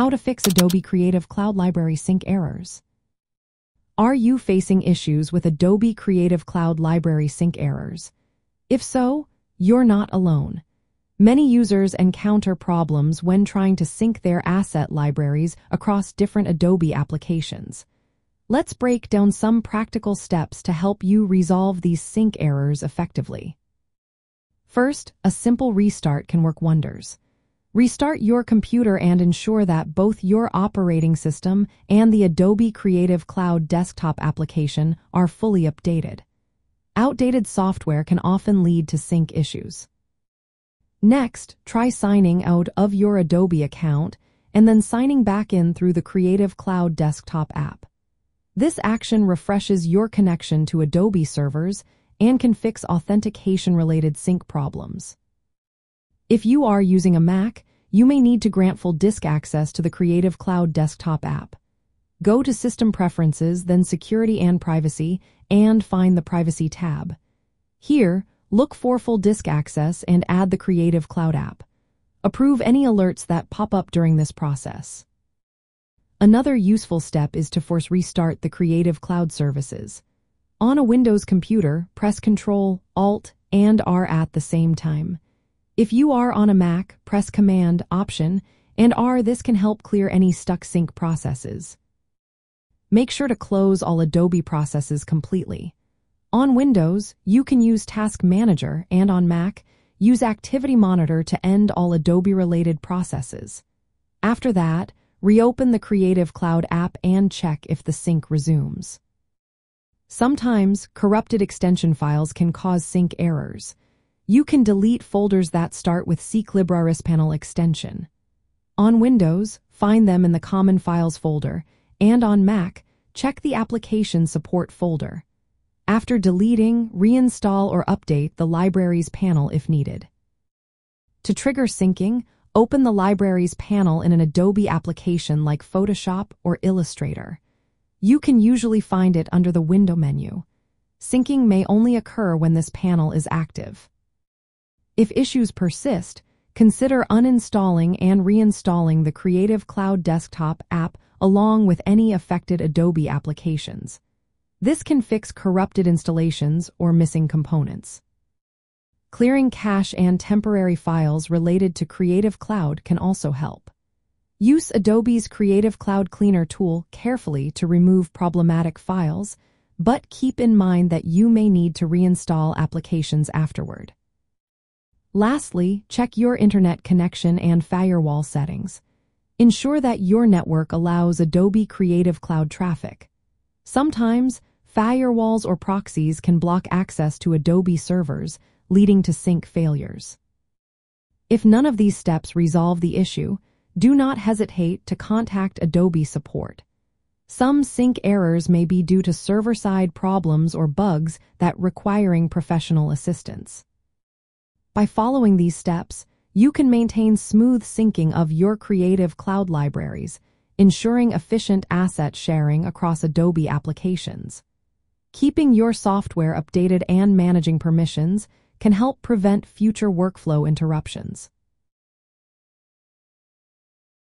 How to fix Adobe Creative Cloud Library sync errors. Are you facing issues with Adobe Creative Cloud Library sync errors? If so, you're not alone. Many users encounter problems when trying to sync their asset libraries across different Adobe applications. Let's break down some practical steps to help you resolve these sync errors effectively. First, a simple restart can work wonders. Restart your computer and ensure that both your operating system and the Adobe Creative Cloud desktop application are fully updated. Outdated software can often lead to sync issues. Next, try signing out of your Adobe account and then signing back in through the Creative Cloud desktop app. This action refreshes your connection to Adobe servers and can fix authentication-related sync problems. If you are using a Mac, you may need to grant full disk access to the Creative Cloud desktop app. Go to System Preferences, then Security and Privacy, and find the Privacy tab. Here, look for full disk access and add the Creative Cloud app. Approve any alerts that pop up during this process. Another useful step is to force restart the Creative Cloud services. On a Windows computer, press Ctrl, Alt, and R at the same time. If you are on a Mac, press Command, Option, and R. This can help clear any stuck sync processes. Make sure to close all Adobe processes completely. On Windows, you can use Task Manager, and on Mac, use Activity Monitor to end all Adobe-related processes. After that, reopen the Creative Cloud app and check if the sync resumes. Sometimes, corrupted extension files can cause sync errors. You can delete folders that start with CLibreRS panel extension. On Windows, find them in the Common Files folder, and on Mac, check the Application Support folder. After deleting, reinstall or update the library's panel if needed. To trigger syncing, open the library's panel in an Adobe application like Photoshop or Illustrator. You can usually find it under the Window menu. Syncing may only occur when this panel is active. If issues persist, consider uninstalling and reinstalling the Creative Cloud Desktop app along with any affected Adobe applications. This can fix corrupted installations or missing components. Clearing cache and temporary files related to Creative Cloud can also help. Use Adobe's Creative Cloud Cleaner tool carefully to remove problematic files, but keep in mind that you may need to reinstall applications afterward. Lastly, check your internet connection and firewall settings. Ensure that your network allows Adobe Creative Cloud traffic. Sometimes, firewalls or proxies can block access to Adobe servers, leading to sync failures. If none of these steps resolve the issue, do not hesitate to contact Adobe support. Some sync errors may be due to server-side problems or bugs that requiring professional assistance. By following these steps, you can maintain smooth syncing of your Creative Cloud libraries, ensuring efficient asset sharing across Adobe applications. Keeping your software updated and managing permissions can help prevent future workflow interruptions.